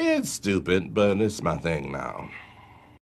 It's stupid, but it's my thing now.